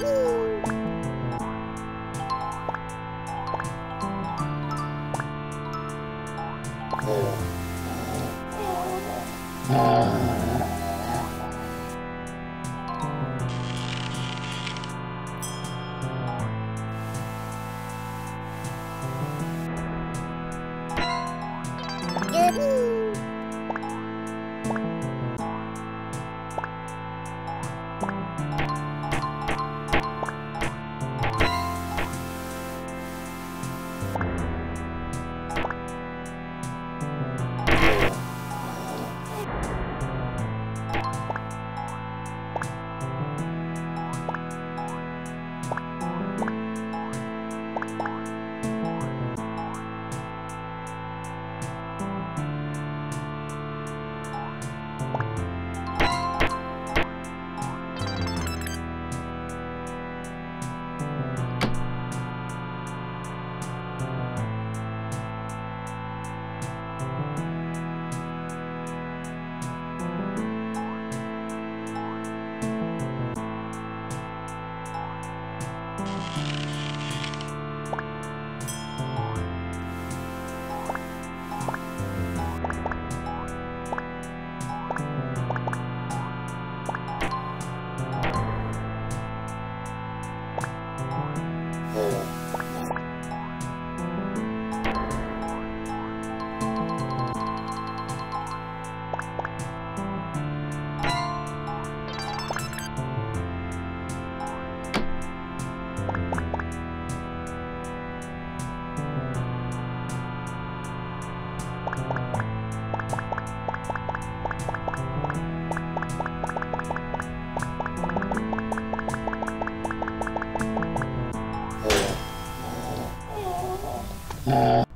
Woo! Música Uh...